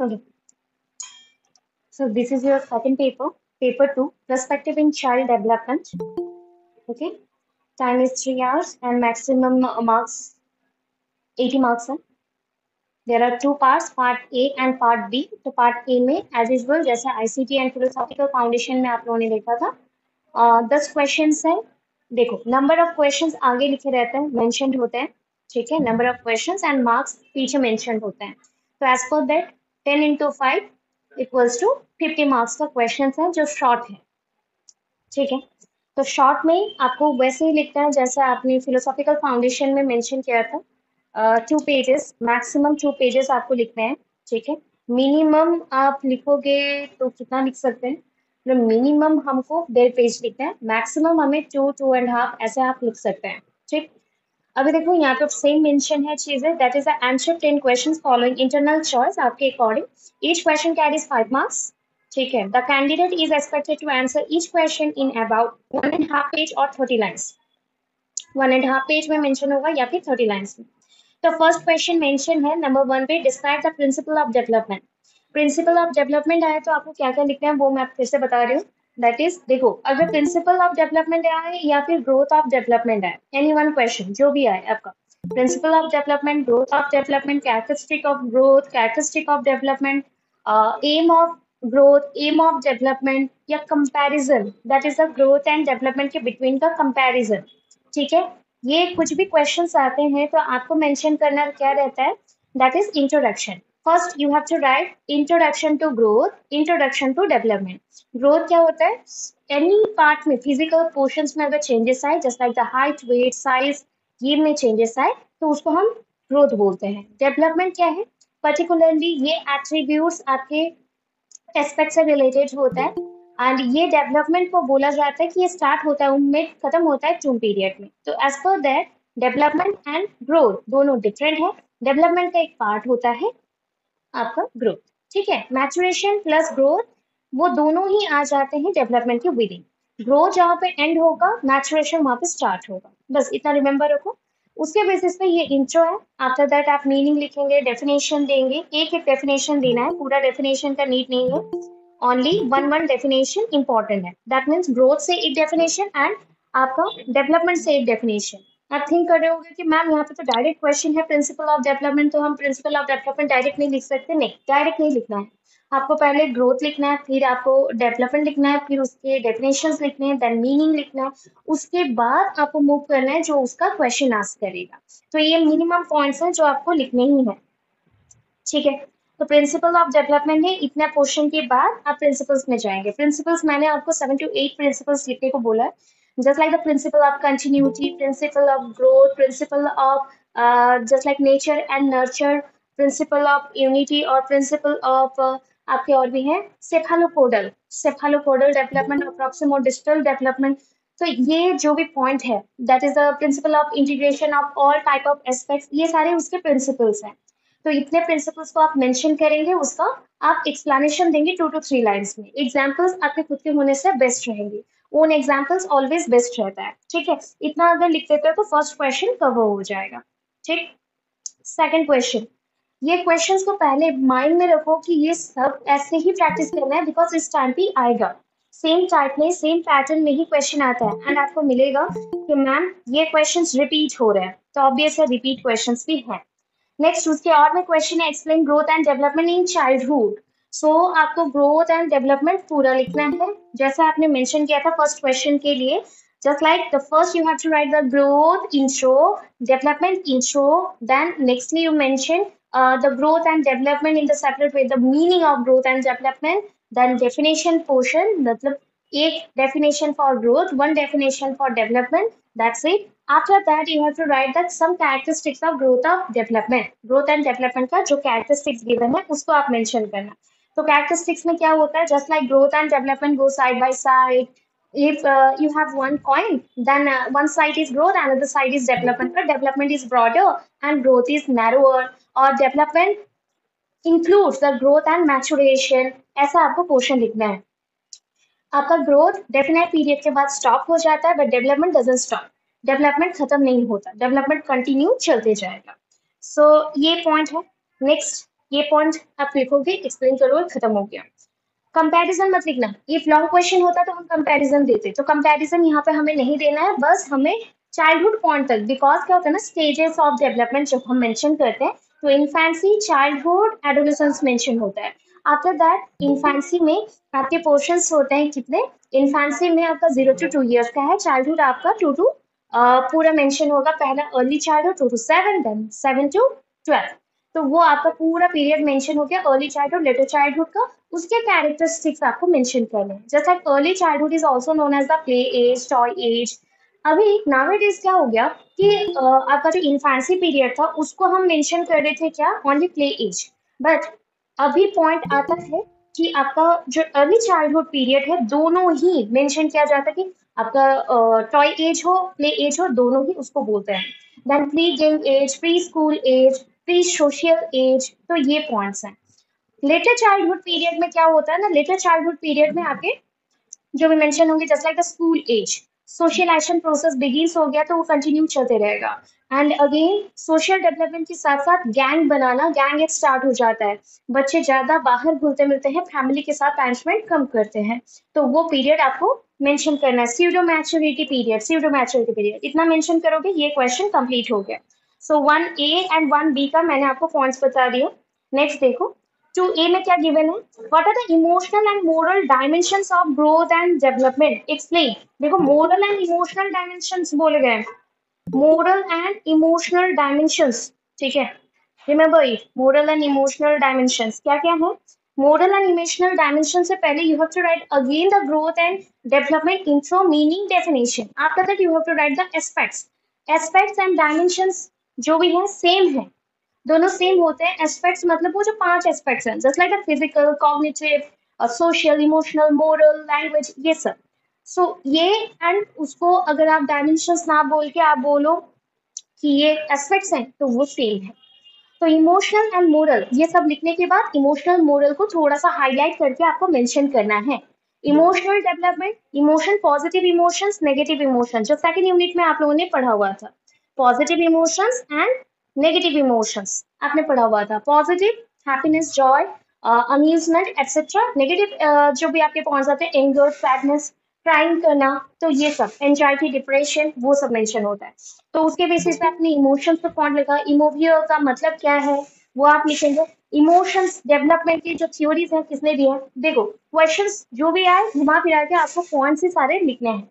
Okay. So this is your second paper, paper two, perspective in child development. Okay. Time is three hours and maximum uh, marks 80 marks है. There are two parts, part A and part B. तो part A में as usual जैसे ICT and philosophical foundation में आप लोगों ने देखा था uh, दस क्वेश्चंस हैं देखो नंबर ऑफ़ क्वेश्चंस आगे लिखे रहते हैं मेंशनड होते हैं ठीक है number of questions and marks पीछे मेंशनड होते हैं तो as per that ten into five equals to fifty marks का क्वेश्चन है, जो शॉर्ट है। ठीक है? तो शॉर्ट में आपको वैसे ही लिखना है, जैसा आपने फिलोसॉफिकल फाउंडेशन में मेंशन किया था two pages maximum two pages आपको लिखने हैं, ठीक है? मिनिमम आप लिखोगे तो कितना लिख सकते हैं? तो मिनिमम हमको डेढ़ पेज लिखना है मैक्सिमम हमें टू टू एंड हाफ़ ऐसे आप लिख सकते हैं, ठीक? अभी देखो, यहाँ पे सेम मेंशन है चीज़ें that is the answer ten questions following internal choice आपके according each question carries five marks ठीक है? The candidate is expected to answer each question in about one and half page और thirty lines one and half page में mention होगा या फिर thirty lines में. तो फ़र्स्ट क्वेश्चन मेंशन है नंबर वन पे describe the principle of development principle of development आया तो आपको क्या क्या लिखना है वो मैं फिर से बता रही हूँ. दैट इज़ देखो अगर प्रिंसिपल ऑफ़ डेवलपमेंट आए या फिर ग्रोथ ऑफ़ डेवलपमेंट आए एनी वन क्वेश्चन जो भी आए आपका। Principle of development growth of development characteristic of growth characteristic of development aim of growth aim of development या comparison that is the growth and development के between का comparison ठीक है? ये कुछ भी क्वेश्चन आते हैं तो आपको मेंशन करना क्या रहता है? That is introduction first you have to write introduction to growth introduction to development growth क्या होता है? एनी पार्ट में फ़िज़िकल पोर्शंस में अगर चेंजेस आए just like the height weight size ये में चेंजेस आए तो उसको हम ग्रोथ बोलते हैं। डेवलपमेंट क्या है? पर्टिकुलरली ये एट्रीब्यूट्स आपके एस्पेक्ट से रिलेटेड होता है। एंड ये डेवलपमेंट को बोला जाता है कि ये स्टार्ट होता है, उनमें खत्म होता है टूम पीरियड में। तो as per that development and growth दोनों डिफरेंट है। डेवलपमेंट का एक पार्ट होता है आपका ग्रोथ ठीक है? मैचुरेशन प्लस ग्रोथ वो दोनों ही आ जाते हैं डेवलपमेंट के विद इन ग्रोथ जहाँ पे एंड होगा मैचुरेशन वहाँ पे स्टार्ट होगा। बस इतना रिमेंबर रखो। उसके बेसिस पे ये इंट्रो है। आफ्टर दैट आप मीनिंग लिखेंगे डेफिनेशन देंगे। एक एक डेफिनेशन देना है। पूरा डेफिनेशन का नीड नहीं है। Only one one definition important है। दैट मीन्स ग्रोथ से एक डेफिनेशन एंड आपका डेवलपमेंट से एक डेफिनेशन आप थिंक कर रहे होगे कि मैम यहाँ पे तो डायरेक्ट क्वेश्चन है प्रिंसिपल ऑफ़ डेवलपमेंट तो हम प्रिंसिपल ऑफ़ डेवलपमेंट डायरेक्ट नहीं लिख सकते। नहीं डायरेक्ट नहीं लिखना है। आपको पहले ग्रोथ लिखना है, फिर आपको डेवलपमेंट लिखना है, फिर उसके डेफिनेशन लिखने हैं देन मीनिंग लिखना है। उसके बाद आपको मूव करना है जो उसका क्वेश्चन आस्क करेगा। तो ये मिनिमम पॉइंट्स हैं जो आपको लिखने ही है। ठीक है? तो प्रिंसिपल ऑफ़ डेवलपमेंट है, इतना पोर्शन के बाद आप प्रिंसिपल्स में जाएँगे। प्रिंसिपल्स मैंने आपको सेवन टू एट प्रिंसिपल्स लिखने को बोला है। Like the principle of continuity, principle of growth, principle of uh, just like nature and nurture, principle of unity और of uh, आपके और भी हैं सेफालोपोडल सेफालोपोडल डेवलपमेंट और प्रॉक्सिमोडिस्टल डेवलपमेंट तो ये जो भी पॉइंट है that is the principle of integration of all type of aspects ये सारे उसके प्रिंसिपल्स हैं. तो इतने प्रिंसिपल्स को आप मेंशन करेंगे उसका आप एक्सप्लेनेशन देंगे टू टू थ्री लाइंस में. एग्जाम्पल्स आपके खुद के होने से बेस्ट रहेंगे. ओन एग्जाम्पल्स ऑलवेज बेस्ट रहता है। ठीक है? इतना अगर लिख देते हो तो फ़र्स्ट क्वेश्चन कवर हो जाएगा। ठीक? सेकंड क्वेश्चन ये क्वेश्चंस को पहले माइंड में रखो कि ये सब ऐसे ही प्रैक्टिस करना है बिकॉज़ इस टाइम भी आएगा। सेम टाइप में सेम पैटर्न में ही क्वेश्चन आता है। एंड आपको मिलेगा कि मैम ये क्वेश्चन रिपीट हो रहे हैं। तो ऑब्वियस है रिपीट क्वेश्चन भी हैं। नेक्स्ट उसके और में क्वेश्चन है explain growth and development in childhood so so, आपको ग्रोथ एंड डेवलपमेंट पूरा लिखना है। जैसा आपने मेंशन किया था फ़र्स्ट क्वेश्चन के लिए just like the first you have to write the growth in show development in show then nextly you mention the growth and development in the separate way the meaning of growth and development then definition portion मतलब एक definition for growth one definition for development that's it after that you have to write that some characteristics of growth of development growth and development का जो characteristics given है उसको आप mention करना। तो characteristics में क्या होता है just like growth and development go side by side if uh, you have one coin then uh, one side is growth another side is development but development is broader and growth is narrower or development includes the growth and maturation ऐसा आपको portion लिखना है आपका growth definite period के बाद stop हो जाता है but development doesn't stop development खत्म नहीं होता डेवलपमेंट कंटिन्यू चलते जाएगा so, ये पॉइंट है नेक्स्ट ये पॉइंट आप लिखोगे एक्सप्लेन करोगे, खत्म हो गया। कंपैरिजन मत लिखना। इफ़ लॉन्ग क्वेश्चन होता तो हम कंपैरिजन देते। तो कंपैरिजन यहाँ पे हमें नहीं देना है, बस हमें चाइल्डहुड पॉइंट तक बिकॉज़ क्या होता है ना स्टेजेस ऑफ़ डेवलपमेंट जब हम मेंशन करते हैं तो इन्फेंसी चाइल्डहुड एडोलेसेंस मेंशन होता है। आफ्टर दैट इन्फेंसी में आपके पोर्शंस होते हैं कितने? इन्फेंसी में आपका ज़ीरो टू टू ईयर्स का है चाइल्डहुड आपका टू टू पूरा मेंशन होगा। पहला early childhood two to seven then seven to twelve तो वो आपका पूरा पीरियड मेंशन हो गया अर्ली चाइल्डहुड लेटर चाइल्डहुड का, उसके कैरेक्टरिस्टिक्स आपको मेंशन करने हैं। Like early childhood is also known as the play age toy age अभी नावेडेज क्या हो गया कि आपका जो इन्फेंसी पीरियड था, उसको हम मेंशन कर रहे थे क्या? ओनली प्ले एज बट अभी पॉइंट आता है कि आपका जो अर्ली चाइल्डहुड पीरियड है, दोनों ही मेंशन किया जाता है कि आपका टॉय एज हो प्ले एज हो, दोनों ही उसको बोलते हैं। Then pre game age pre school age pre social age तो ये पॉइंट्स हैं। लेटर चाइल्डहुड पीरियड में क्या होता है ना? लेटर चाइल्डहुड पीरियड में आके जो भी मेंशन होंगे just like the school age socialization process begins हो गया तो वो कंटिन्यू चलते रहेगा। एंड अगेन सोशल डेवलपमेंट के साथ साथ गैंग बनाना गैंग एक स्टार्ट हो जाता है। बच्चे ज़्यादा बाहर घुलते मिलते हैं फैमिली के साथ टाइम कम करते हैं। तो वो पीरियड आपको मेंशन करना है। Pseudo maturity period pseudo maturity period इतना मेंशन करोगे, ये क्वेश्चन कंप्लीट हो गया। So one A and one B का मैंने आपको पॉइंट्स बता दिए। नेक्स्ट देखो। टू ए में क्या गिवन है? What are the emotional and moral dimension of growth and development explain देखो मोरल एंड इमोशनल डायमेंशन बोले गए मोरल एंड इमोशनल डायमेंशन ठीक है। Remember it moral and emotional dimension क्या क्या है? मोरल एंड इमोशनल डायमेंशन से पहले you have to write again the growth and development intro meaning definition after that you have to write the aspects aspects and dimensions जो भी है same है। दोनों सेम होते हैं। एस्पेक्ट्स मतलब वो जो पाँच एस्पेक्ट्स हैं just like physical cognitive social emotional moral language ये सब। सो so, ये एंड उसको अगर आप डायमेंशंस ना बोल के आप बोलो कि ये एस्पेक्ट्स हैं तो वो सेम है। तो इमोशनल एंड मोरल ये सब लिखने के बाद इमोशनल मोरल को थोड़ा सा हाईलाइट करके आपको मेंशन करना है। Emotional development emotion positive emotions negative emotion जो सेकंड यूनिट में आप लोगों ने पढ़ा हुआ था। Positive emotions and negative emotions आपने पढ़ा हुआ था। Positive happiness joy amusement etcetera negative जो भी आपके पॉइंट्स आते हैं एंगर सैडनेस क्राइम करना तो ये सब एंजाइटी डिप्रेशन वो सब मेंशन होता है। तो उसके बेसिस पे आपने इमोशंस पर पॉइंट लिखा। इमोवियर का मतलब क्या है? वो आप लिखेंगे। इमोशंस डेवलपमेंट की जो थ्योरीज हैं, किसने दी है? देखो क्वेश्चंस जो भी आए घुमा फिरा के आपको पॉइंट्स ही सारे लिखने हैं।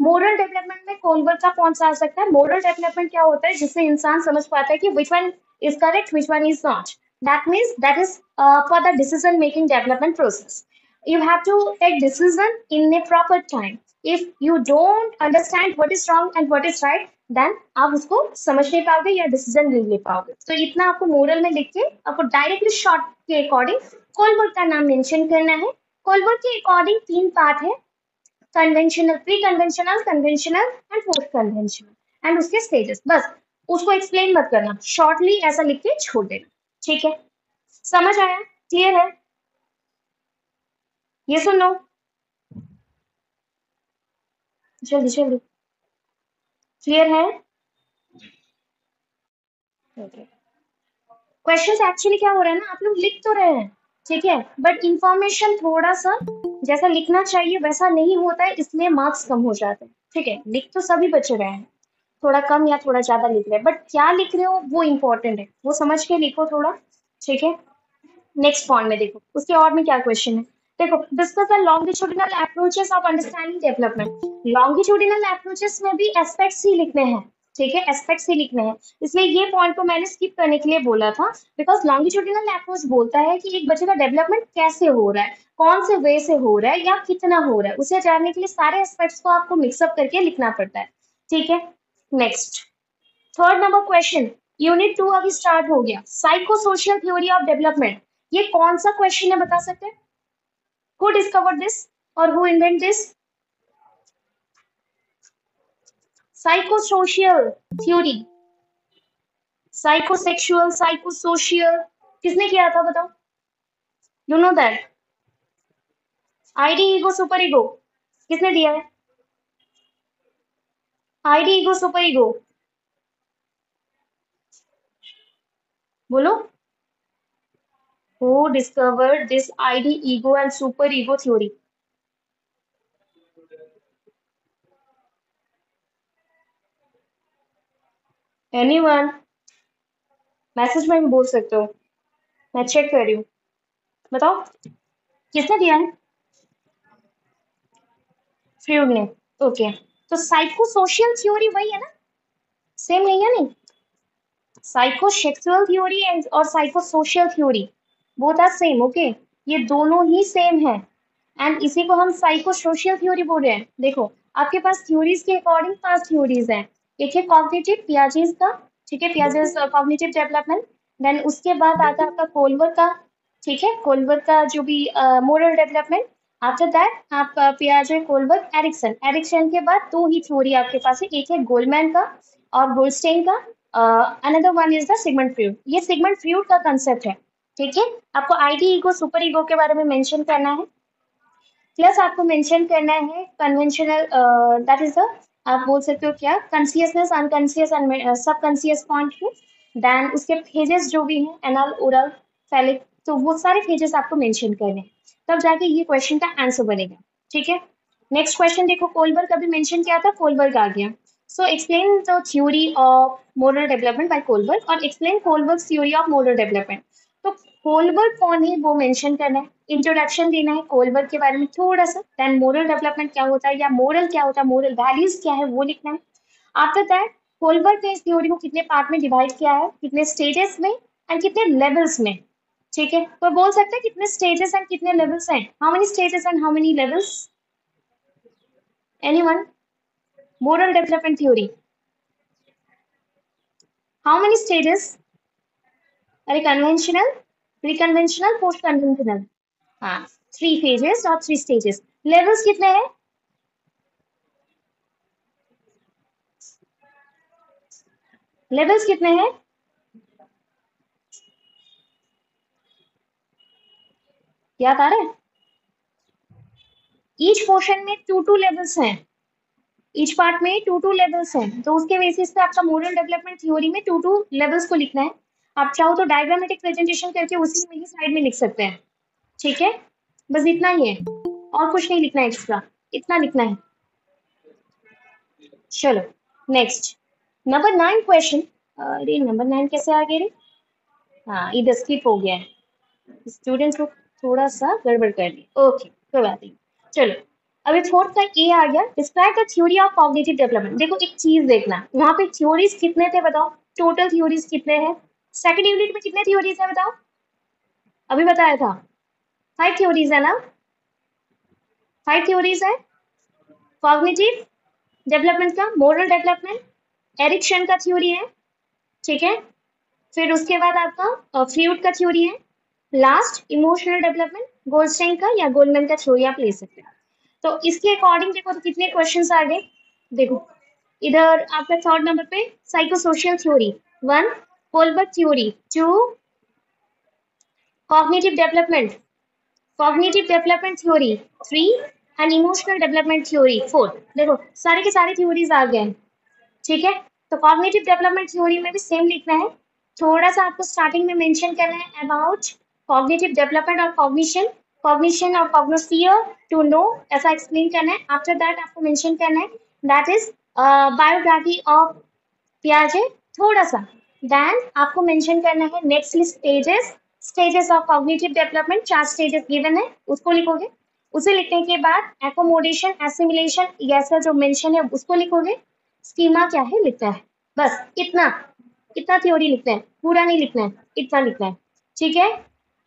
मोरल डेवलपमेंट में कोलबर का कौन सा आ सकता है? मोरल डेवलपमेंट क्या होता है जिससे इंसान समझ पाता है कि which one is correct which one is not that means that is for the decision making development process you have to take decision in a proper time. If you don't understand what is wrong and what is right, then आप उसको समझ नहीं पाओगे या decision नहीं ले पाओगे. तो इतना आपको मोरल में लिख के आपको डायरेक्टली शॉर्ट के अकॉर्डिंग कोलबर्ट का नाम मेंशन करना है. कोलबर्ट के अकॉर्डिंग तीन पार्ट है. Conventional pre conventional conventional and post conventional and उसके स्टेजेस बस, उसको एक्सप्लेन मत करना। शॉर्टली ऐसा लिख के छोड़ देना। ठीक है? समझ आया? क्लियर है? ये सुन लो। जल्दी जल्दी। क्लियर है? ओके क्वेश्चंस एक्चुअली क्या हो रहा है ना? आप लोग लिख तो रहे हैं। ठीक है? बट इंफॉर्मेशन थोड़ा सा जैसा लिखना चाहिए, वैसा नहीं होता है, इसलिए मार्क्स कम हो जाते हैं। ठीक है? लिख तो सभी बच्चे रहे हैं। थोड़ा कम या थोड़ा ज़्यादा लिख रहे हैं। बट क्या लिख रहे हो, वो इम्पोर्टेंट है। वो समझ के लिखो थोड़ा। ठीक है? नेक्स्ट पॉइंट में देखो। उसके और में क्या क्वेश्चन है? देखो discuss the longitudinal approaches of understanding development longitudinal approaches में भी एस्पेक्ट्स ही लिखने हैं। ठीक है एस्पेक्ट्स ही लिखने हैं। इसलिए ये पॉइंट को मैंने स्किप करने के लिए बोला था बिकॉज़ लॉन्गिट्यूडिनल अप्रोच बोलता है कि एक बच्चे का डेवलपमेंट कैसे हो रहा है, कौन से वे से हो रहा है या कितना हो रहा है, उसे जानने के लिए सारे एस्पेक्ट्स को आपको मिक्सअप करके लिखना पड़ता है। ठीक है next third number question unit two अभी स्टार्ट हो गया। Psycho social theory of development ये कौन सा क्वेश्चन है बता सकते हैं? हु डिस्कवर दिस और who invent this psychosocial theory psychosexual psychosocial किसने किया था बताओ? You know that id ego super ego किसने दिया है? आईडी ईगो सुपर ईगो बोलो। Who discovered this ego and super ego ego theory one message में बोल सकते हो। मैं चेक कर रही हूँ। बताओ। किसने दिया है? फ्रूड ने। ओके तो साइकोसोशियल थ्योरी वही है ना? सेम नहीं है नहीं? साइकोसेक्सुअल थ्योरी एंड और psychosocial theory both are same okay ये दोनों ही सेम है। एंड इसी को हम साइकोसोशियल थ्योरी बोल रहे हैं। देखो, आपके पास थ्योरीज के अकॉर्डिंग पाँच थ्योरीज हैं। एक है कॉग्निटिव पियाजेस का, ठीक है पियाजेस कॉग्निटिव डेवलपमेंट देन उसके बाद आता है आपका कोलवर का, ठीक है कोलवर का जो भी मोरल डेवलपमेंट आफ्टर दैट आप पियाजे कोलवर एरिक्सन एरिक्सन के बाद दो ही थ्योरी आपके पास है, एक है गोलमैन का और गोल्डस्टेन का another one is the Sigmund Freud ये सिगमेंट फ्रूड का कंसेप्ट है, ठीक है? आपको आईडी ईगो सुपर ईगो के बारे में मेंशन करना है प्लस आपको मेंशन करना है कन्वेंशनल दैट इज़ द आप बोल सकते हो क्या? Consciousness unconscious subconscious point है। देन उसके फेजेस जो भी हैं एनल ओरल फैलिक तो वो सारे फेजेस आपको मेंशन करने हैं। तब जाके ये क्वेश्चन का आंसर बनेगा। ठीक है? नेक्स्ट क्वेश्चन देखो कोलबर का भी मेंशन किया था कोलबर का आ गया। So explain the theory of moral development by Kohlberg और explain Kohlberg theory of moral development. Kohlberg कौन है वो मेंशन करना है इंट्रोडक्शन देना है कोलबर्ग के बारे में थोड़ा सा देन मोरल डेवलपमेंट क्या होता है या मोरल क्या होता है मोरल वैल्यूज़ क्या है वो लिखना है। आफ्टर दैट कोलबर्ग ने इस थ्योरी को कितने पार्ट में डिवाइड किया है, कितने स्टेजेस में एंड कितने लेवल्स में, ठीक है? तो बोल सकते हैं कितने स्टेजेस एंड कितने लेवल्स हैं? How many stages and how many levels anyone moral development theory. How many stages? Are conventional? Pre-conventional post-conventional? हाँ। Three phases or three stages? Levels कितने हैं? लेवल्स कितने हैं? याद आ रहा है? ईच पोर्शन में टू टू लेवल्स हैं। ईच पार्ट में टू टू लेवल्स हैं। तो उसके बेसिस पे आपका मोरल डेवलपमेंट थ्योरी में टू टू लेवल्स को लिखना है। आप चाहो तो डायग्रामेटिक प्रेजेंटेशन करके उसी में ही साइड में लिख सकते हैं। ठीक है? बस इतना ही है। और कुछ नहीं लिखना है एक्स्ट्रा इतना लिखना है। चलो नेक्स्ट नंबर नाइन क्वेश्चन अरे नंबर नाइन कैसे आ गए रे? हाँ इधर स्किप हो गया है। स्टूडेंट्स को थोड़ा सा गड़बड़ कर दी ओके कोई बात नहीं। चलो अभी फोर्थ का ए आ गया। Describe the theory of cognitive development देखो, एक चीज़ देखना। वहाँ पे थ्योरीज कितने थे बताओ? टोटल थ्योरीज कितने हैं? सेकंड यूनिट में कितने थ्योरीज है बताओ? अभी बताया था। फाइव थ्योरीज है ना? फाइव थ्योरीज है? कॉग्निटिव डेवलपमेंट का मोरल डेवलपमेंट एरिक्शन का थ्योरी है। ठीक है? फिर उसके बाद आपका फ्लूड का थ्योरी है। लास्ट इमोशनल डेवलपमेंट गोल्डस्टाइन का या गोल्डमैन का थ्योरी आप ले सकते हैं। तो इसके अकॉर्डिंग देखो तो कितने क्वेश्चन आ गए। देखो, इधर आपका थर्ड नंबर पे psychosocial theory one Kohlberg theory two cognitive development cognitive development theory three and emotional development theory four देखो, सारे के सारे थ्योरीज आ गए ठीक है? तो कॉग्निटिव डेवलपमेंट थ्योरी में भी सेम लिखना है। थोड़ा सा आपको स्टार्टिंग में मेंशन करना है अबाउट कॉग्निटिव डेवलपमेंट और कॉग्निशन कॉग्निशन और कॉग्नोस्फियर टू नो ऐसा एक्सप्लेन करना है। आफ्टर दैट आपको मेंशन करना है। दैट इज़ बायोग्राफी ऑफ़ पियाजे थोड़ा सा। देन आपको मेंशन करना है next list stages stages of cognitive development चार स्टेजेस गिवन है, उसको लिखोगे। उसे लिखने के बाद एकोमोडेशन एसिमिलेशन ऐसा जो मेंशन है, उसको लिखोगे। स्कीमा क्या है? लिखना है। बस, इतना। इतना थ्योरी लिखना है। पूरा नहीं लिखना है। इतना लिखना है। ठीक है?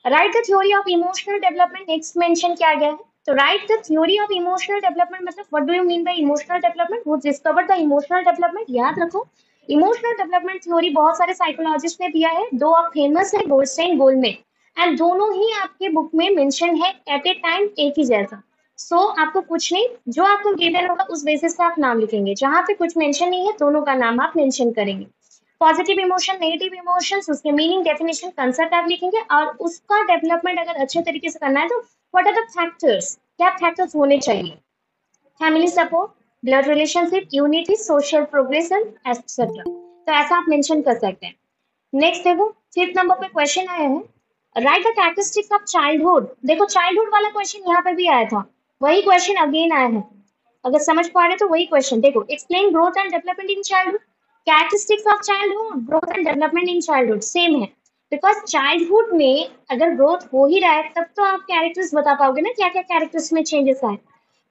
Write the theory of emotional development next mention किया गया है। तो write the theory of emotional development मतलब what do you mean by emotional development वो डिस्कवर द इमोशनल डेवलपमेंट याद रखो। इमोशनल डेवलपमेंट थ्योरी बहुत सारे साइकोलॉजिस्ट ने दिया है दो अब फ़ेमस है गोल्डस्टाइन गोल्डमैन एंड दोनों ही आपके बुक में मेंशन है एट ए टाइम एक ही जैसा। सो so, आपको कुछ नहीं जो आपको गिवन होगा उस बेसिस पे आप नाम लिखेंगे। जहाँ पे कुछ मेंशन नहीं है दोनों का नाम आप मेंशन करेंगे। पॉजिटिव इमोशन नेगेटिव इमोशंस उसके मीनिंग डेफिनेशन कंसेप्ट आप लिखेंगे। और उसका डेवलपमेंट अगर अच्छे तरीके से करना है तो व्हाट आर द फैक्टर्स क्या फैक्टर्स होने चाहिए? Family support blood relationship, unity, social progression etcetera तो ऐसा आप मेंशन कर सकते हैं। नेक्स्ट देखो फिफ्थ नंबर पे क्वेश्चन आया है। Write the characteristics of childhood देखो चाइल्डहुड वाला क्वेश्चन यहाँ पे भी आया था। वही क्वेश्चन अगेन आया है। अगर समझ पा रहे तो वही क्वेश्चन देखो explain growth and development in childhood characteristics of childhood growth and development in childhood same है। बिकॉज़ चाइल्डहुड में अगर ग्रोथ हो ही रहा है, तब तो आप कैरेक्टर्स बता पाओगे ना क्या क्या कैरेक्टर्स में चेंजेस आए।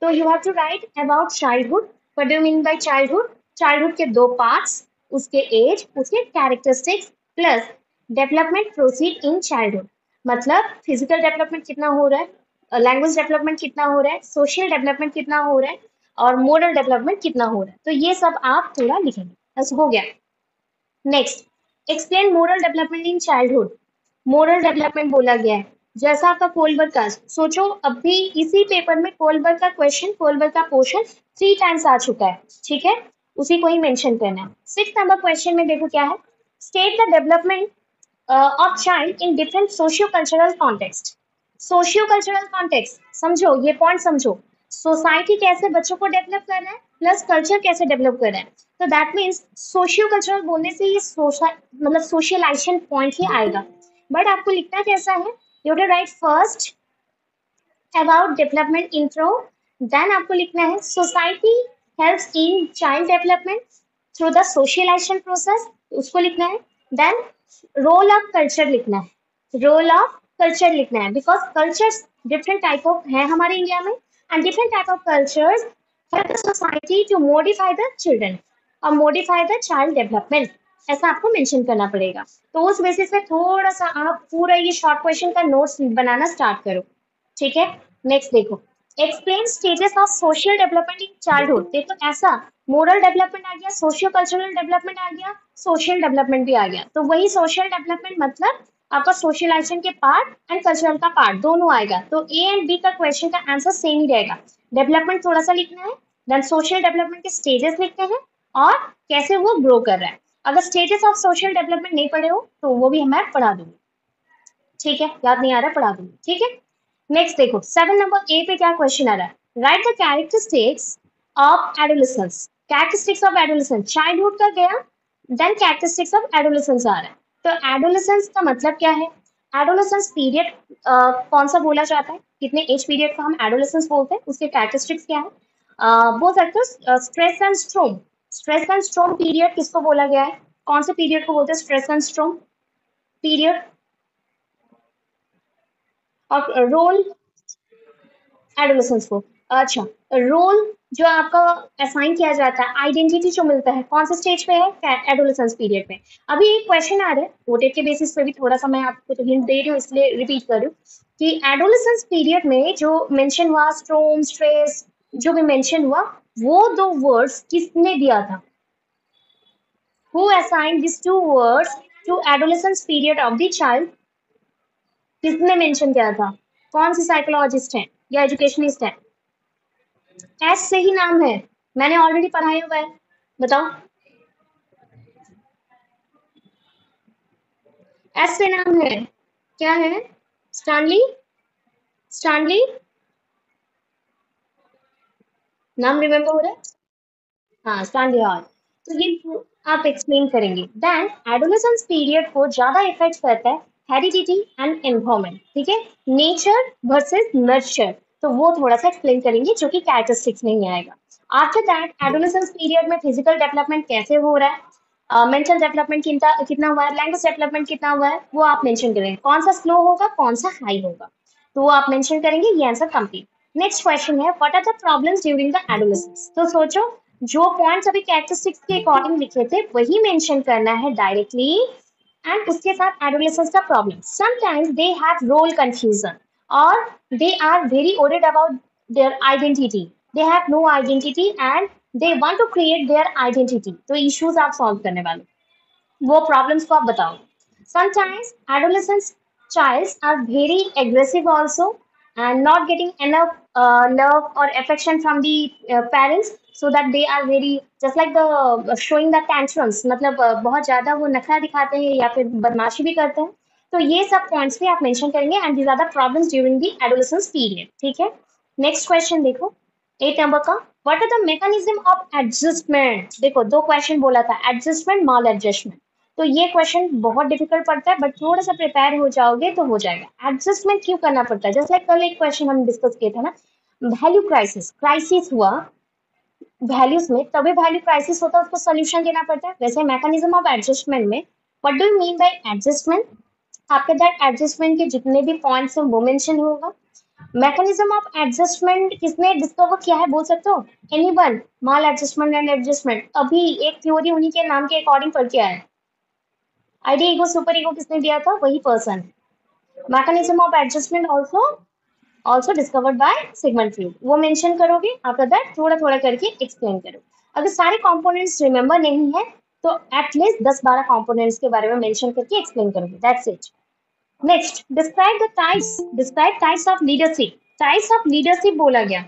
तो you have to write about childhood what do mean by childhood childhood के दो पार्ट्स उसके एज उसके characteristics plus development proceed in childhood मतलब फ़िज़िकल डेवलपमेंट कितना हो रहा है? लैंग्वेज डेवलपमेंट कितना हो रहा है? सोशल डेवलपमेंट कितना हो रहा है? और मोरल डेवलपमेंट कितना हो रहा है? तो ये सब आप थोड़ा लिखेंगे। बस हो गया। Next explain moral development in childhood moral development बोला गया है। जैसा आपका कोलबर्ग का, सोचो अभी इसी पेपर में कोलबर्ग का क्वेश्चन कोलबर्ग का पोर्शन थ्री टाइम्स आ चुका है, ठीक है? उसी को ही मेंशन करना है। सिक्स नंबर क्वेश्चन में देखो क्या है? State the development of child in different socio cultural context socio cultural context समझो, ये पॉइंट समझो। सोसाइटी कैसे बच्चों को डेवलप कर रहा है प्लस कल्चर कैसे डेवलप कर रहा है। तो दैट मीन्स सोशियो कल्चरल बोलने से ये मतलब सोशलाइजेशन पॉइंट ही आएगा। बट आपको लिखना कैसा है? You to write first about development intro then आपको लिखना है society helps in child development through the socialization process उसको लिखना है देन रोल ऑफ़ कल्चर लिखना है रोल ऑफ़ कल्चर लिखना है because culture different type of है हमारे इंडिया में and different type of cultures help the society to modify the children और modify the child development. ऐसा आपको मेंशन करना पड़ेगा। तो उस बेसिस पे थोड़ा सा आप पूरा ये शॉर्ट क्वेश्चन का नोट्स बनाना स्टार्ट करो। ठीक है? नेक्स्ट देखो। Explain stages of social development in childhood देखो, ऐसा मोरल डेवलपमेंट आ गया सोशियो कल्चरल डेवलपमेंट आ गया सोशल डेवलपमेंट भी आ गया। तो वही सोशल डेवलपमेंट मतलब आपका सोशलाइजेशन के पार्ट एंड कल्चरल का पार्ट दोनों आएगा। तो ए एंड बी का क्वेश्चन का आंसर सेम ही रहेगा। डेवलपमेंट थोड़ा सा लिखना है देन सोशल डेवलपमेंट के स्टेजेस लिखते हैं और कैसे वो ग्रो कर रहा है। अगर स्टेजेस ऑफ़ सोशल डेवलपमेंट नहीं पढ़े हो तो वो भी मैं पढ़ा दूँगी। ठीक है? याद नहीं आ रहा, पढ़ा दूँगी। ठीक है? नेक्स्ट देखो सेवन नंबर ए पे क्या क्वेश्चन आ रहा है? Write the characteristics of adolescence characteristics of adolescence childhood का गया देन कैरेक्टरिस्टिक्स ऑफ़ एडोलिसेंस आ रहा है। तो एडोलिसेंस का मतलब क्या है? एडोलिसेंस पीरियड कौन सा बोला जाता है? कितने एज पीरियड को हम एडोलेसेंस बोलते हैं? उसके कैरेक्टरिस्टिक्स क्या है? Both actors stress and storm stress and storm period किसको बोला गया है? कौन से पीरियड को बोलते हैं? स्ट्रेस एंड स्ट्रोम पीरियड और रोल एडोलेसेंस को। अच्छा रोल जो आपका असाइन किया जाता है आइडेंटिटी जो मिलता है, कौन से स्टेज पे है? एडोलेसेंस पीरियड में अभी एक क्वेश्चन आ रहा है वोटेड के बेसिस पे भी थोड़ा सा मैं आपको तो हिंट दे रही हूँ, इसलिए रिपीट कर रही हूँ कि एडोलेसेंस पीरियड में जो मेंशन हुआ स्ट्रोम स्ट्रेस जो भी मेंशन हुआ, वो दो वर्ड्स किसने दिया था? Who assign this two words to adolescence period of the child किसने मेंशन किया था? कौन सी साइकोलॉजिस्ट है या एजुकेशनिस्ट है? एस से ही नाम है। मैंने ऑलरेडी पढ़ाया हुआ है। बताओ। एस से नाम है। क्या है? स्टानली स्टानली नाम रिमेम्बर हो रहा है? हाँ हॉल तो ये आप एक्सप्लेन करेंगे. देन एडोलेसेंस पीरियड को ज़्यादा इफ़ेक्ट करता है हेरिडिटी एंड एनवायरमेंट ठीक है? नेचर वर्सेस नर्चर तो वो थोड़ा सा एक्सप्लेन करेंगे जो कि कैरेक्टरिस्टिक्स में ही आएगा. आफ्टर दैट एडोलेसेंस पीरियड में फ़िज़िकल डेवलपमेंट कैसे हो रहा है? मेंटल uh, डेवलपमेंट कितना कितना हुआ है? लैंग्वेज डेवलपमेंट कितना हुआ है? वो आप मेंशन करेंगे. कौन सा स्लो होगा कौन सा हाई होगा? तो वो आप मेंशन करेंगे ये आंसर कंप्लीट नेक्स्ट क्वेश्चन है what are the problems during the adolescence तो सोचो जो पॉइंट्स अभी कैरेक्टरिस्टिक्स के अकॉर्डिंग लिखे थे वही मेंशन करना है डायरेक्टली एंड उसके साथ एडोलेसेंस का problem sometimes they have role confusion or they are very worried about their identity they have no identity and they want to create their identity तो issues आप solve करने वाले वो problems को आप बताओ sometimes adolescents childs are very aggressive also and not getting enough uh, love or affection from the uh, parents so that they are very just like the uh, showing the tantrums मतलब uh, बहुत ज़्यादा वो नखरा दिखाते हैं या फिर बदमाशी भी करते हैं। तो ये सब पॉइंट्स भी आप मेंशन करेंगे and these are the problems during the adolescence period ठीक है? नेक्स्ट क्वेश्चन देखो। एट नंबर का what are the mechanism of adjustment देखो दो क्वेश्चन बोला था एडजस्टमेंट माल एडजस्टमेंट तो ये क्वेश्चन बहुत डिफ़िकल्ट पड़ता है बट थोड़ा सा प्रिपेयर हो जाओगे तो हो जाएगा। एडजस्टमेंट क्यों करना पड़ता है? जैसे कल एक क्वेश्चन हम डिस्कस किए थे ना वैल्यू क्राइसिस क्राइसिस हुआ। वैल्यूज़ में, तभी वैल्यू क्राइसिस होता है उसको सोल्यूशन देना पड़ता है। वैसे मैकेनिज्म ऑफ़ एडजस्टमेंट में what do mean by adjustment after that adjustment के जितने भी पॉइंट्स हैं, वो मेंशन होगा। मैकेनिज्म ऑफ़ एडजस्टमेंट किसने डिस्कवर किया है, बोल सकते हो? Any one maladjustment and adjustment अभी एक थ्योरी उन्हीं के नाम के अकॉर्डिंग पढ़ के आया है। आइडिया ईगो सुपर ईगो किसने दिया था? वही person mechanism of adjustment also also discovered by Sigmund Freud वो मेंशन करोगे आफ्टर दैट थोड़ा थोड़ा करके एक्सप्लेन करो. अगर सारे कंपोनेंट्स रिमेंबर नहीं है तो एटलीस्ट दस बारह कंपोनेंट्स के बारे में मेंशन करके एक्सप्लेन करोगे. That's it next describe the types describe types of leadership types of leadership बोला गया.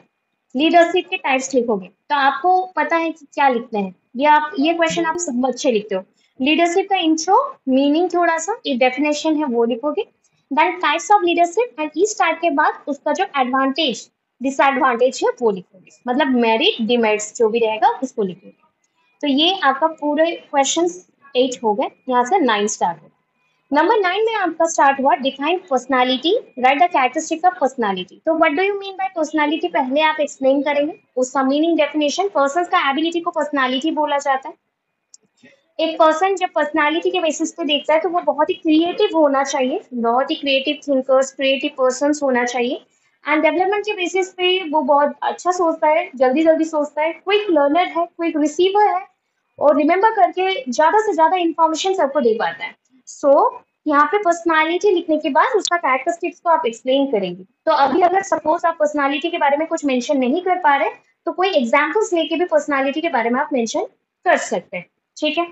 लीडरशिप के टाइप्स लिखोगे. तो आपको पता है कि क्या लिखते हैं. ये आप, ये क्वेश्चन आप सब अच्छे लिखते हो. लीडरशिप का इंट्रो मीनिंग थोड़ा सा एक डेफिनेशन है वो लिखोगे। Then types of leadership and इस टाइप के बाद उसका जो एडवांटेज डिसएडवांटेज है वो लिखोगे। मतलब मेरिट डिमेरिट्स जो भी रहेगा, उसको लिखोगे। तो ये आपका पूरे क्वेश्चन एट हो गए। यहाँ से नाइन स्टार्ट हो नंबर नाइन में आपका स्टार्ट हुआ define personality write the characteristic of personality तो what do you mean by personality पहले आप एक्सप्लेन करेंगे। उसका मीनिंग डेफिनेशन पर्सन का एबिलिटी को पर्सनालिटी बोला जाता है। एक पर्सन जब पर्सनालिटी के बेसिस पे देखता है तो वो बहुत ही क्रिएटिव होना चाहिए बहुत ही क्रिएटिव थिंकर्स क्रिएटिव पर्सन होना चाहिए। एंड डेवलपमेंट के बेसिस पे वो बहुत अच्छा सोचता है जल्दी जल्दी सोचता है। क्विक लर्नर है क्विक रिसीवर है और रिमेम्बर करके ज़्यादा से ज़्यादा इंफॉर्मेशन सबको दे पाता है। सो so, यहाँ पे पर्सनालिटी लिखने के बाद उसका कैरेक्टरिस्टिक्स को आप एक्सप्लेन करेंगे। तो अभी अगर सपोज़ आप पर्सनालिटी के बारे में कुछ मेंशन नहीं कर पा रहे तो कोई एग्जाम्पल्स लेके भी पर्सनालिटी के बारे में आप मेंशन कर सकते हैं। ठीक है?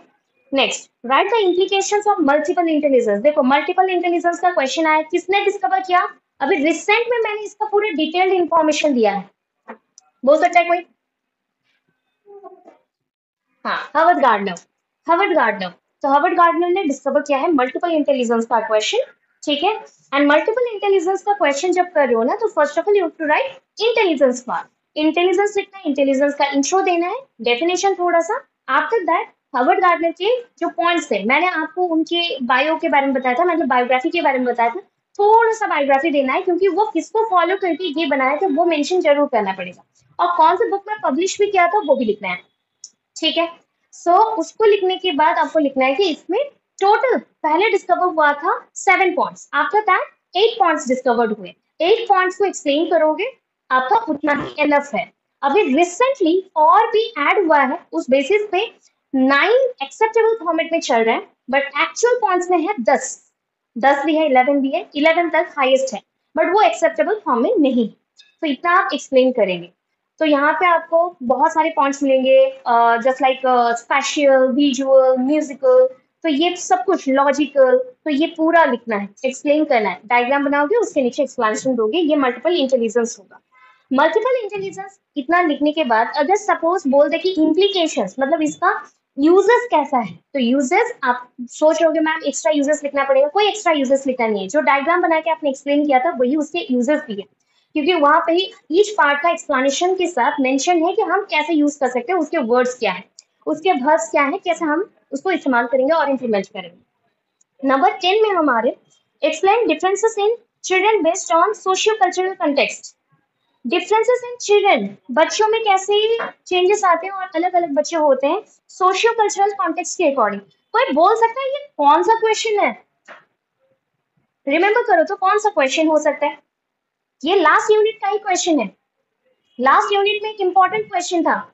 Next write the implication of multiple intelligence देखो मल्टीपल इंटेलिजेंस का क्वेश्चन आया, किसने डिस्कवर किया? अभी रिसेंट में मैंने इसका पूरे डिटेल्ड इंफॉर्मेशन दिया है। बोल सकता है कोई? हाँ हवर्ड गार्डनर हवर्ड गार्डनर तो हवर्ड गार्डनर ने डिस्कवर किया है मल्टीपल इंटेलिजेंस का क्वेश्चन ठीक है? एंड मल्टीपल इंटेलिजेंस का क्वेश्चन जब कर रहे हो ना तो first of all you to write intelligence part intelligence लिखना है इंटेलिजेंस का इंट्रो देना है। डेफिनेशन थोड़ा सा। आफ्टर दैट हवर्ड गार्डनर के जो पॉइंट्स थे मैंने आपको उनके बायो के बारे में बताया था मतलब बायोग्राफी के बारे में बताया था। थोड़ा सा बायोग्राफी देना है क्योंकि वो किसको फॉलो करके ये बनाया था वो मेंशन ज़रूर करना पड़ेगा। और कौन सा बुक में पब्लिश भी किया था वो भी लिखना है। ठीक है? सो so, उसको लिखने के बाद आपको लिखना है कि इसमें टोटल पहले डिस्कवर हुआ था seven points after that eight points discovered हुए। एट पॉइंट्स को एक्सप्लेन करोगे आपका उतना ही एनफ है। अभी रिसेंटली और भी ऐड हुआ है उस बेसिस पे नाइन एक्सेप्टेबल फॉर्मेट में चल रहा है बट एक्चुअल पॉइंट्स में है दस। दस भी है इलेवन भी है इलेवन तक हाईएस्ट है बट वो एक्सेप्टेबल फॉर्म में नहीं तो इतना आप एक्सप्लेन करेंगे। तो यहाँ पे आपको बहुत सारे पॉइंट्स मिलेंगे just like special visual musical तो ये सब कुछ लॉजिकल तो ये पूरा लिखना है एक्सप्लेन करना है। डायग्राम बनाओगे, उसके नीचे एक्सप्लेनेशन दोगे, ये मल्टीपल इंटेलिजेंस होगा। मल्टीपल इंटेलिजेंस इतना लिखने के बाद, अगर सपोज़ बोल दे कि इम्प्लीकेशन मतलब इसका यूज़र्स कैसा है? तो यूज़र्स आप सोच रहे मैम एक्स्ट्रा यूज़र्स लिखना पड़ेगा। कोई एक्स्ट्रा यूज़र्स लिखना नहीं है। जो डायग्राम बना के आपने एक्सप्लेन किया था, वही उसके यूज़र्स भी है। क्योंकि वहाँ पे ही ईच पार्ट का एक्सप्लेनेशन के साथ मेंशन है कि हम कैसे यूज़ कर सकते हैं, उसके वर्ड्स क्या है। उसके वर्ड्स क्या है, कैसे हम उसको इस्तेमाल करेंगे और इम्प्लीमेंट करेंगे। नंबर टेन में हमारे explain differences in children based on socio cultural context differences in children बच्चों में कैसे चेंजेस आते हैं और अलग अलग बच्चे होते हैं? सोशियो कल्चरल कॉन्टेक्स्ट के अकॉर्डिंग कोई बोल सकता है ये कौन सा क्वेश्चन है? रिमेम्बर करो तो कौन सा क्वेश्चन हो सकता है? ये लास्ट यूनिट का ही क्वेश्चन है. लास्ट यूनिट में एक इंपॉर्टेंट क्वेश्चन था.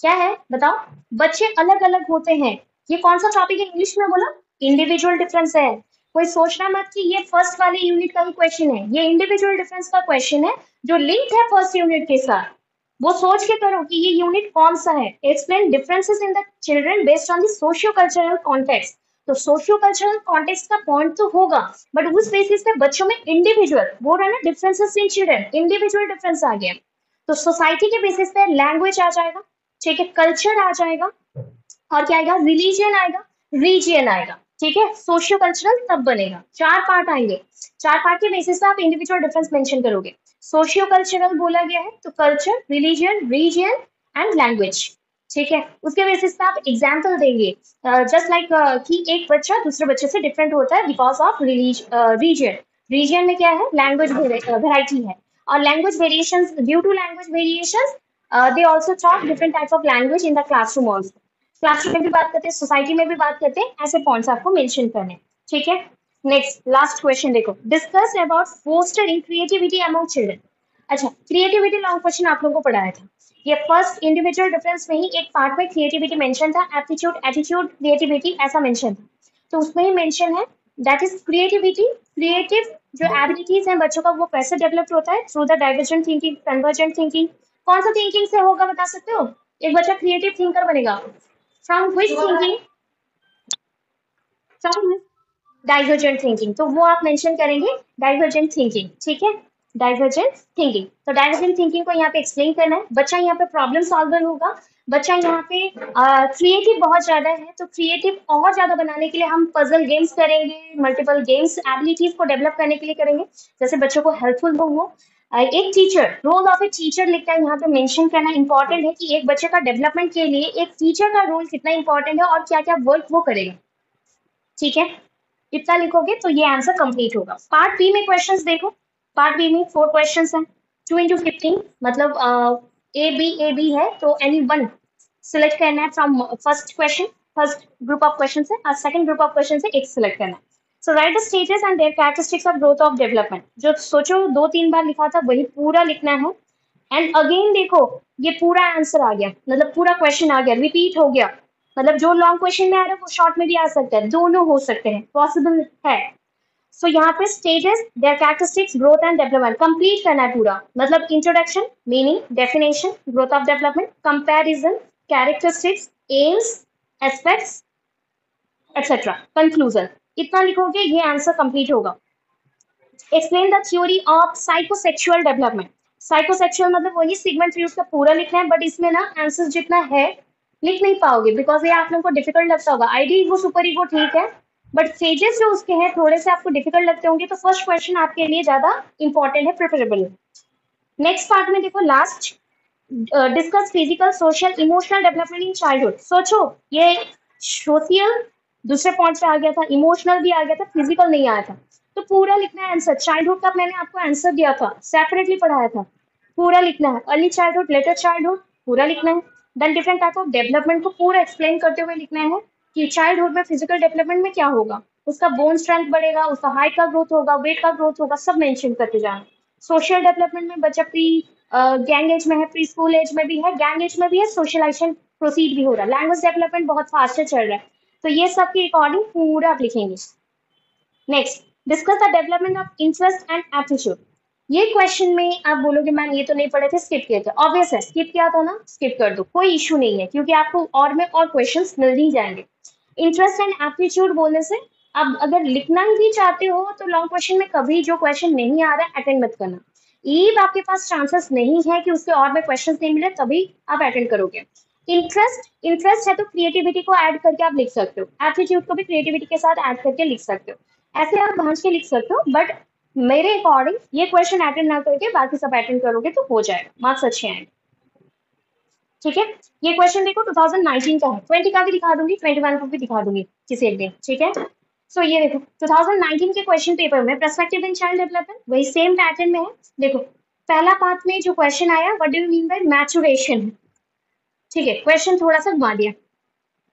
क्या है? बताओ. बच्चे अलग अलग होते हैं. ये कौन सा टॉपिक है? इंग्लिश में बोला? इंडिविजुअल डिफरेंस है. कोई सोचना मत कि ये फ़र्स्ट वाले यूनिट का ही क्वेश्चन है। ये इंडिविजुअल डिफरेंस का क्वेश्चन है, जो लिंक है फ़र्स्ट यूनिट के साथ। वो सोच के करो कि ये यूनिट कौन सा है। Explain differences in the children based on the socio cultural context तो सोशियो कल्चरल कॉन्टेक्स्ट का पॉइंट तो होगा बट उस बेसिस पे बच्चों में इंडिविजुअल वो रहा ना differences in children individual difference आ गया। तो सोसाइटी के बेसिस पे लैंग्वेज आ जाएगा, ठीक है? कल्चर आ जाएगा, और क्या आएगा? रिलीजियन आएगा रीजियन आएगा। ठीक है? सोशियो कल्चरल तब बनेगा। चार पार्ट आएँगे। चार पार्ट के बेसिस पे आप इंडिविजुअल डिफरेंस मेंशन करोगे। सोशियो कल्चरल बोला गया है तो culture religion region and language ठीक है? उसके बेसिस पे आप एग्ज़ाम्पल देंगे। जस्ट लाइक कि एक बच्चा दूसरे बच्चे से डिफरेंट होता है because of religion region region में क्या है? लैंग्वेज वेराइटी है। और language variation due to language variation they also talk different type of language in the classroom also classroom में भी बात करते हैं सोसाइटी में भी बात करते हैं, ऐसे पॉइंट्स आपको मेंशन करने ठीक है? नेक्स्ट लास्ट क्वेश्चन देखो। Discuss about fostering creativity among children अच्छा क्रिएटिविटी लॉन्ग क्वेश्चन आप लोगों को पढ़ाया था। ये फ़र्स्ट इंडिविजुअल डिफरेंस में ही एक पार्ट में क्रिएटिविटी मेंशन था एप्टीट्यूड एटीट्यूड क्रिएटिविटी ऐसा मेंशन था। तो उसमें ही मेंशन है दैट इज़ क्रिएटिविटी क्रिएटिव जो एबिलिटीज हैं बच्चों का, वो कैसे डेवलप होता है? Through the divergent thinking convergent thinking कौन सा थिंकिंग से होगा, बता सकते हो? एक बच्चा क्रिएटिव थिंकर बनेगा। From which thinking divergent thinking तो वो आप मेंशन करेंगे डाइवर्जेंट थिंकिंग ठीक है? डाइवर्जेंट थिंकिंग तो डाइवर्जेंट थिंकिंग को यहाँ पे एक्सप्लेन करना है। बच्चा यहाँ पे प्रॉब्लम सॉल्वर होगा। बच्चा यहाँ पे क्रिएटिव बहुत ज़्यादा है। तो क्रिएटिव और ज़्यादा बनाने के लिए हम पजल गेम्स करेंगे मल्टीपल गेम्स एबिलिटीज को डेवलप करने के लिए करेंगे। जैसे बच्चों को हेल्पफुल हो एक teacher role of a teacher लिखता है, यहाँ पे मेंशन करना इंपॉर्टेंट है कि एक बच्चे का डेवलपमेंट के लिए एक टीचर का रोल कितना इंपॉर्टेंट है और क्या क्या वर्क वो करेगा। ठीक है? इतना लिखोगे तो ये आंसर कंप्लीट होगा। पार्ट बी में क्वेश्चंस देखो। पार्ट बी में फोर क्वेश्चन हैं। टू इंटू फिफ्टीन मतलब ए बी ए बी है तो एनी वन सिलेक्ट करना है from first question first group of question है, और सेकंड ग्रुप ऑफ़ क्वेश्चन से एक सिलेक्ट करना है। So write the stages and their characteristics of growth of development जो सोचो दो तीन बार लिखा था वही पूरा लिखना है। एंड अगेन देखो ये पूरा आंसर आ गया। मतलब पूरा क्वेश्चन आ गया। रिपीट हो गया। मतलब जो लॉन्ग क्वेश्चन में आ रहा है वो शॉर्ट में भी आ सकता है। दोनों हो सकते हैं। पॉसिबल है। सो so, यहाँ पे stages their characteristics growth and development complete करना है पूरा। मतलब introduction meaning definition growth of development comparison characteristics aims aspects etcetera conclusion इतना लिखोगे ये आंसर कंप्लीट होगा। Explain the theory of psychosexual development psychosexual मतलब वही सिगमेंट थ्री उसका पूरा लिखना है बट इसमें ना आंसर जितना है, लिख नहीं पाओगे बिकॉज़ ये आप लोगों को डिफ़िकल्ट लगता होगा। आईडी ईगो सुपर ईगो ठीक है बट फेजेस जो उसके हैं, थोड़े से आपको डिफ़िकल्ट लगते होंगे तो फ़र्स्ट क्वेश्चन आपके लिए ज़्यादा इंपॉर्टेंट है प्रिफरेबल नेक्स्ट पार्ट में देखो last discuss physical social emotional development in childhood सोचो, ये सोशल दूसरे पॉइंट पे आ गया था इमोशनल भी आ गया था फ़िज़िकल नहीं आया था। तो पूरा लिखना है आंसर चाइल्डहुड का मैंने आपको आंसर दिया था सेपरेटली पढ़ाया था। पूरा लिखना है। अर्ली चाइल्डहुड लेटर चाइल्डहुड पूरा लिखना है। Then different type of development को पूरा एक्सप्लेन करते हुए लिखना है कि चाइल्डहुड में फ़िज़िकल डेवलपमेंट में क्या होगा। उसका बोन स्ट्रेंथ बढ़ेगा, उसका हाइट का ग्रोथ होगा वेट का ग्रोथ होगा, सब मेंशन करते जाना। सोशल डेवलपमेंट में बच्चा प्री गैंग एज में है प्री स्कूल एज में भी है गैंग एज में भी है सोशलाइजेशन प्रोसीड भी हो रहा है। लैंग्वेज डेवलपमेंट बहुत फास्टर चल रहा है। तो ये सब के अकॉर्डिंग पूरा आप लिखेंगे। Next discuss the development of interest and aptitude ये क्वेश्चन में आप बोलोगे, मैम, ये तो नहीं पढ़े थे स्किप किए थे। ऑब्वियस है स्किप किया था ना स्किप कर दो। कोई इशू नहीं है, क्योंकि आपको और में और क्वेश्चंस मिल ही जाएँगे। इंटरेस्ट एंड एप्टीट्यूड बोलने से अब अगर लिखना ही चाहते हो तो लॉन्ग क्वेश्चन में कभी जो क्वेश्चन नहीं आ रहा अटेंड मत करना। ईव आपके पास चांसेस नहीं है कि उसके और में क्वेश्चन नहीं मिले, तभी आप अटेंड करोगे। इंटरेस्ट इंटरेस्ट है तो क्रिएटिविटी को ऐड करके आप लिख सकते हो। एप्टीट्यूड को भी क्रिएटिविटी के साथ ऐड करके लिख सकते हो। ऐसे आप भांज के लिख सकते हो बट मेरे अकॉर्डिंग ये क्वेश्चन अटेंड ना करके बाकी सब अटेंड करोगे तो हो जाएगा। मार्क्स अच्छे आएँगे। ठीक है? ये क्वेश्चन देखो 2019 का है। 20 का भी दिखा दूँगी 21 को भी दिखा दूँगी किसी एक दिन। ठीक है? सो so, ये देखो 2019 के क्वेश्चन पेपर में परस्पेक्टिव इन चाइल्ड डेवलपमेंट वही सेम पैटर्न में है। देखो पहला पार्ट में जो क्वेश्चन आया what do you mean by maturation ठीक है क्वेश्चन थोड़ा सा घुमा दिया।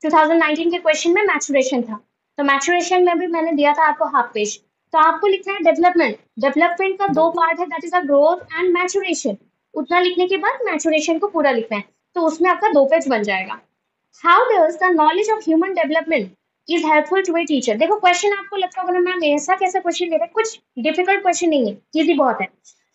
2019 के क्वेश्चन में मैचुरेशन था। तो मैचुरेशन में भी मैंने दिया था आपको हाफ़ पेज तो आपको लिखना है डेवलपमेंट डेवलपमेंट का दो पार्ट है that is a growth and maturation उतना लिखने के बाद मैचुरेशन को पूरा लिखना है। तो उसमें आपका दो पेज बन जाएगा। How does the knowledge of human development is helpful to a teacher देखो क्वेश्चन आपको लगता होगा मैम, ऐसा कैसा क्वेश्चन ले रहे कुछ डिफ़िकल्ट क्वेश्चन नहीं है। इजी बहुत है।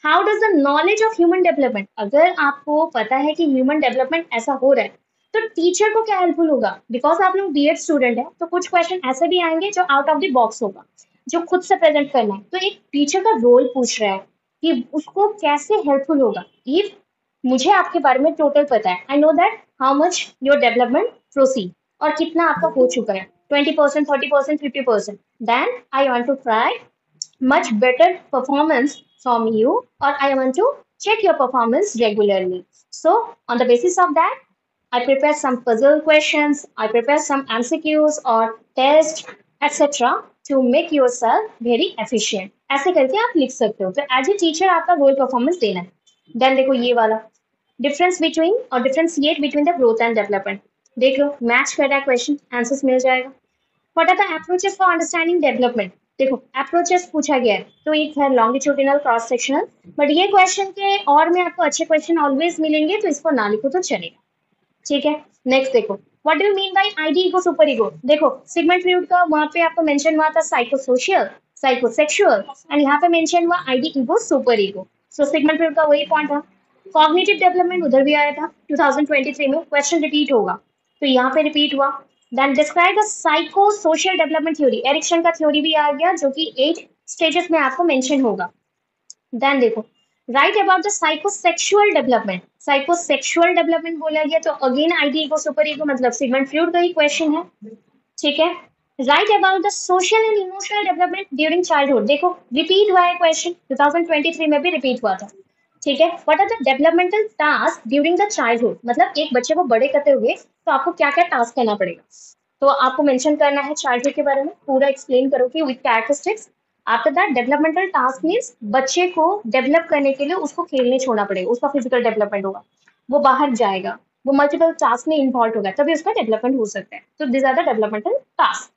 How does the knowledge of human development अगर आपको पता है कि ह्यूमन डेवलपमेंट ऐसा हो रहा है तो टीचर को क्या हेल्पफुल होगा? बिकॉज़ आप लोग बी स्टूडेंट है तो कुछ क्वेश्चन ऐसे भी आएँगे जो आउट ऑफ़ द बॉक्स होगा, जो खुद से प्रेजेंट करना है। तो एक टीचर का रोल पूछ रहा है कि उसको कैसे हेल्पफुल होगा? इफ़ मुझे आपके बारे में टोटल पता है I know that how much your development proceed और कितना आपका हो चुका है twenty percent thirty percent fifty percent then I want to try much better performance from you और I want to check your performance regularly. So on the basis of that, I prepare some puzzle questions, I prepare some MCQs or test, etc. to make yourself very efficient. ऐसे करके आप लिख सकते हो तो as a teacher आपका role performance देना है देन देखो ये वाला डिफरेंस बिटवीन और differentiate between the growth and development देख लो मैच कर रहा है क्वेश्चन आंसर्स मिल जाएगा what are the approaches for understanding development देखो अप्रोचेस पूछा गया है तो एक है लॉन्गिट्यूडिनल क्रॉस सेक्शनल बट ये क्वेश्चन के और में आपको अच्छे क्वेश्चन ऑलवेज मिलेंगे तो इसको ना लिखो तो चलेगा। ठीक है? नेक्स्ट देखो what do mean by id ego super ego देखो सिगमेंट फ्रूड का वहाँ पे आपको मेंशन हुआ था साइकोसोशियल साइकोसेक्सुअल एंड यहाँ पे मेंशन हुआ id ego super ego so Sigmund Freud का वही पॉइंट था। कॉग्निटिव डेवलपमेंट उधर भी आया था 2023 में क्वेश्चन रिपीट होगा। तो यहाँ पे रिपीट हुआ। Then describe the psycho social development theory Erikson का थ्योरी भी आ गया, जो कि एट स्टेजेस में आपको मेंशन होगा। देन देखो write about the psychosexual development psychosexual development बोला गया तो again id ego super ego मतलब सिगमेंट फ्रूड का ही क्वेश्चन है। ठीक है? Write about the social and emotional development during childhood देखो रिपीट हुआ है क्वेश्चन 2023 में भी रिपीट हुआ था। ठीक है? What are the developmental task during the childhood मतलब एक बच्चे को बड़े करते हुए तो आपको क्या क्या टास्क करना पड़ेगा? तो आपको मेंशन करना है चाइल्डहुड के बारे में, पूरा एक्सप्लेन करो कि with characteristics after that developmental task means बच्चे को डेवलप करने के लिए उसको खेलने छोड़ना पड़ेगा, उसका फ़िज़िकल डेवलपमेंट होगा। वो बाहर जाएगा, वो मल्टीपल टास्क में इन्वॉल्व होगा, तभी उसका डेवलपमेंट हो सकता है। तो this are the developmental task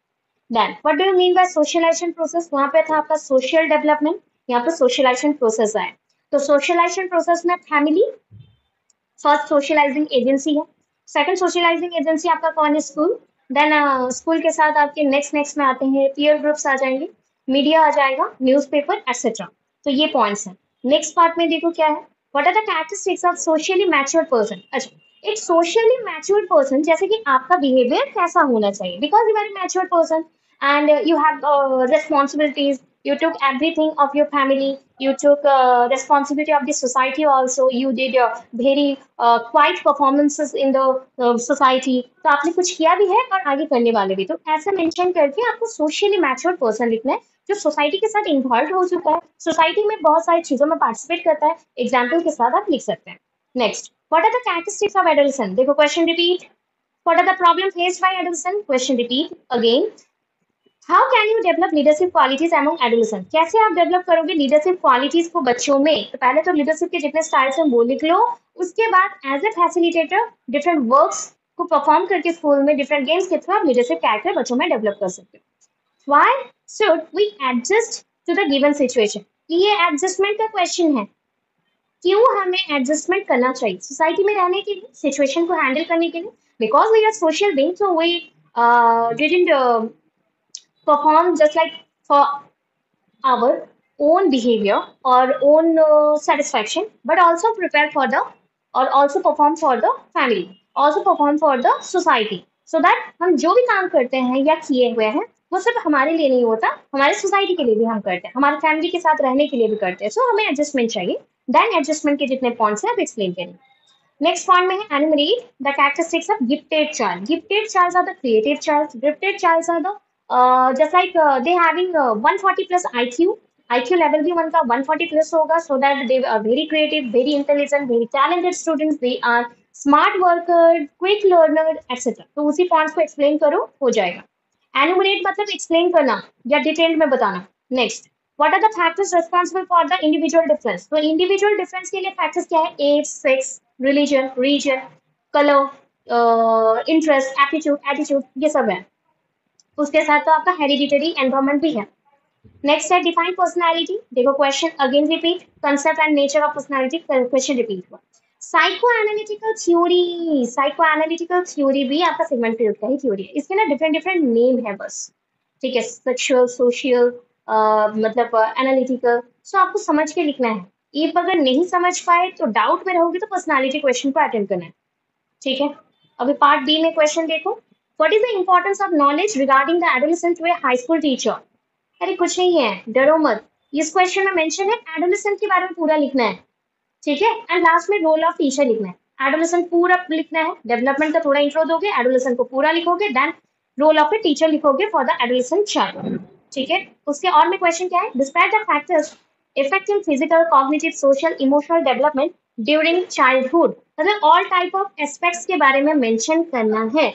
then what do you mean by socialization process वहाँ पे था आपका सोशल डेवलपमेंट यहाँ पे सोशलाइजेशन प्रोसेस आया। तो सोशलाइजेशन प्रोसेस में फैमिली फ़र्स्ट सोशलाइजिंग एजेंसी है। सेकंड सोशलाइजिंग एजेंसी आपका कौन है? स्कूल देन स्कूल के साथ आपके नेक्स्ट नेक्स्ट में आते हैं। पीयर ग्रुप्स आ जाएँगे। मीडिया आ जाएगा न्यूज़पेपर एक्सेट्रा तो ये पॉइंट्स हैं। नेक्स्ट पार्ट में देखो क्या है। What are the characteristics of socially matured person अच्छा एक सोशली मैच्योर्ड पर्सन जैसे कि आपका बिहेवियर कैसा होना चाहिए। Because you are matured person you have uh, responsibilities you took everything of your family you took uh, responsibility of the society also. You did uh, very uh, quiet performances in the uh, society. तो आपने कुछ किया भी है और आगे करने वाले भी। तो ऐसा मेंशन करके आपको सोशली मैच्योर्ड पर्सन लिखना है जो सोसाइटी के साथ इन्वॉल्व हो चुका है। सोसाइटी में बहुत सारी चीज़ों में पार्टिसिपेट करता है। एग्ज़ाम्पल के साथ आप लिख सकते हैं। Next what are the characteristics of adolescence देखो question repeat what are the problem faced by adolescence question repeat again how can you develop leadership qualities among adolescent कैसे आप डेवलप करोगे लीडरशिप क्वालिटीज को बच्चों में? तो पहले तो लीडरशिप के जितने स्टाइल्स हैं वो लिख लो। उसके बाद as a facilitator different works को परफॉर्म करके स्कूल में डिफरेंट गेम्स के थ्रू आप लीडरशिप कैरेक्टर बच्चों में डेवलप कर सकते हो। Why should we adjust to the given situation? ये एडजस्टमेंट का क्वेश्चन है। क्यों हमें एडजस्टमेंट करना चाहिए? सोसाइटी में रहने के लिए सिचुएशन को हैंडल करने के लिए? Because we are social being so we didn't perform just like for our own behavior or own uh, satisfaction but also prepare for the or also perform for the family also perform for the society. So that हम जो भी काम करते हैं या किए हुए हैं वो सिर्फ़ हमारे लिए नहीं होता हमारे सोसाइटी के लिए भी हम करते हैं हमारे फैमिली के साथ रहने के लिए भी करते हैं। सो so, हमें एडजस्टमेंट चाहिए। देन एडजस्टमेंट के जितने पॉइंट्स हैं आप एक्सप्लेन करेंगे नेक्स्ट पॉइंट में है enumerate the characteristics of gifted child gifted child are the creative child gifted child are the just like they having 140 plus IQ IQ level भी उनका 140 प्लस होगा so that they are very creative very intelligent very talented students they are smart worker quick learner etcetera तो उसी points को explain करो, हो जाएगा। Enumerate मतलब एक्सप्लेन करना, या डिटेल में बताना। Next what are the factors responsible for the individual difference तो इंडिविजुअल डिफरेंस के लिए फैक्टर्स क्या है? Age sex religion region colour interest aptitude attitude ये सब है। उसके साथ तो आपका हेरिडिटरी एनवायरमेंट भी है। नेक्स्ट है डिफाइन पर्सनैलिटी देखो question again repeat concept and nature of personality question repeat हुआ। Psycho analytical theory psycho analytical theory भी आपका सेगमेंट पीरियड का ही थ्योरी है। इसके ना डिफरेंट डिफरेंट नेम है बस। ठीक है सेक्सुअल सोशियल मतलब एनालिटिकल सो आपको समझ के लिखना है। इफ़ अगर नहीं समझ पाए तो डाउट में रहोगे तो पर्सनालिटी क्वेश्चन को अटेंड करना है। ठीक है? अभी पार्ट बी में क्वेश्चन देखो। What is the importance of knowledge regarding the adolescent to a high school teacher अरे, कुछ नहीं है, डरो मत। इस क्वेश्चन में मेंशन है एडोलेसेंट के बारे में पूरा लिखना है। ठीक है? एंड लास्ट में रोल ऑफ़ टीचर लिखना है। एडोलेसन पूरा लिखना है। डेवलपमेंट का थोड़ा इंट्रो दोगे एडोलेसन को पूरा लिखोगे then role of a teacher लिखोगे फॉर द एडोलेसन चाइल्ड ठीक है? उसके और में क्वेश्चन क्या है? Describe the factors effective physical cognitive social emotional development during childhood मतलब ऑल टाइप ऑफ़ एस्पेक्ट्स के बारे में मेंशन करना है।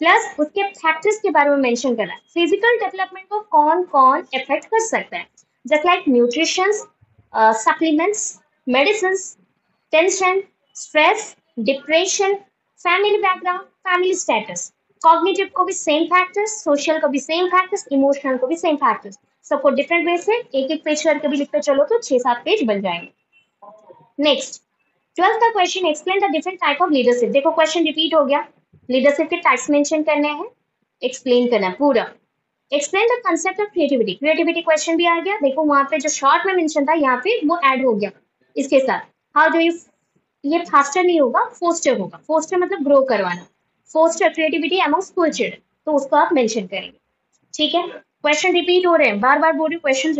प्लस उसके फैक्टर्स के बारे में मेंशन करना है। फ़िज़िकल डेवलपमेंट को कौन कौन इफ़ेक्ट कर सकता है? Just like nutrition supplements medicine tension stress depression family background family status cognitive को भी सेम फैक्टर्स सोशल को भी सेम फैक्टर्स इमोशनल को भी सेम फैक्टर्स सबको डिफरेंट वे से एक एक पेज करके भी लिखते चलो तो छह सात पेज बन जाएँगे। नेक्स्ट ट्वेल्थ का question explain the different type of leadership देखो क्वेश्चन रिपीट हो गया। लीडरशिप के टाइप्स मेंशन करने हैं। एक्सप्लेन करना पूरा। Explain the concept of creativity creativity question भी आ गया। देखो, वहाँ पे जो शॉर्ट में मेंशन था, यहाँ पे वो ऐड हो गया इसके साथ। हाउ डू यू ये फास्टर नहीं होगा फोस्टर होगा। फोस्टर मतलब ग्रो करवाना। Foster creativity among school children तो उसको आप मेंशन करेंगे। ठीक है? क्वेश्चन रिपीट हो रहे हैं। बार बार बोल रही क्वेश्चन